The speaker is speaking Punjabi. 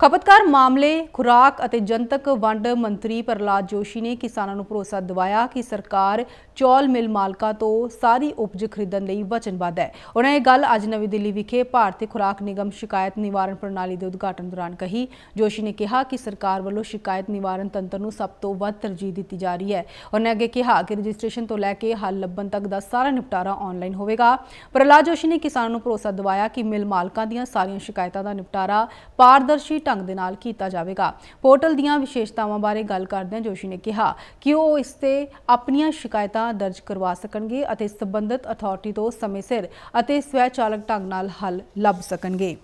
ਖਪਤਕਾਰ ਮਾਮਲੇ, ਖੁਰਾਕ ਅਤੇ ਜਨਤਕ ਵੰਡ ਮੰਤਰੀ ਪ੍ਰਲਾਦ ਜੋਸ਼ੀ ਨੇ ਕਿਸਾਨਾਂ ਨੂੰ ਭਰੋਸਾ ਦਿਵਾਇਆ ਕਿ ਸਰਕਾਰ ਚੌਲ ਮਿਲ ਮਾਲਕਾਂ ਤੋਂ ਸਾਰੀ ਉਪਜ ਖਰੀਦਣ ਲਈ ਵਚਨਬੱਧ ਹੈ। ਉਹਨਾਂ ਇਹ ਗੱਲ ਅੱਜ ਨਵੀਂ ਦਿੱਲੀ ਵਿਖੇ ਭਾਰਤੀ ਖੁਰਾਕ ਨਿਗਮ ਸ਼ਿਕਾਇਤ ਨਿਵਾਰਣ ਪ੍ਰਣਾਲੀ ਦੇ ਉਦਘਾਟਨ ਦੌਰਾਨ ਕਹੀ। ਜੋਸ਼ੀ ਨੇ ਕਿਹਾ ਕਿ ਸਰਕਾਰ ਵੱਲੋਂ ਸ਼ਿਕਾਇਤ ਨਿਵਾਰਨ ਤੰਤਰ ਨੂੰ ਸਭ ਤੋਂ ਵੱਧ ਤਰਜੀਹ ਦਿੱਤੀ ਜਾ ਰਹੀ ਹੈ। ਉਹਨੇ ਅੱਗੇ ਕਿਹਾ ਕਿ ਰਜਿਸਟ੍ਰੇਸ਼ਨ ਤੋਂ ਲੈ ਕੇ ਹੱਲ ਲੱਭਣ ਤੱਕ ਦਾ ਸਾਰਾ ਨਿਪਟਾਰਾ ਆਨਲਾਈਨ ਹੋਵੇਗਾ। ਪ੍ਰਲਾਦ ਜੋਸ਼ੀ ਨੇ ਕਿਸਾਨਾਂ ਨੂੰ ਭਰੋਸਾ ਦਿਵਾਇਆ ਕਿ ਮਿਲ ਮਾਲਕਾਂ ਦੀਆਂ ਸਾਰੀਆਂ ਸ਼ਿਕਾਇਤਾਂ ਦਾ ਨਿਪਟਾਰਾ ਪਾਰਦਰਸ਼ੀ ਢੰਗ ਦੇ ਨਾਲ ਕੀਤਾ ਜਾਵੇਗਾ। ਪੋਰਟਲ ਦੀਆਂ ਵਿਸ਼ੇਸ਼ਤਾਵਾਂ ਬਾਰੇ ਗੱਲ ਕਰਦਿਆਂ ਜੋਸ਼ੀ ਨੇ ਕਿਹਾ ਕਿ ਉਹ ਇਸ ਤੇ ਆਪਣੀਆਂ ਸ਼ਿਕਾਇਤਾਂ ਦਰਜ ਕਰਵਾ ਸਕਣਗੇ ਅਤੇ ਸੰਬੰਧਿਤ ਅਥਾਰਟੀ ਤੋਂ ਸਮੇਂ ਸਿਰ ਅਤੇ ਸਵੈਚਾਲਕ ਢੰਗ ਨਾਲ ਹੱਲ ਲੱਭ ਸਕਣਗੇ।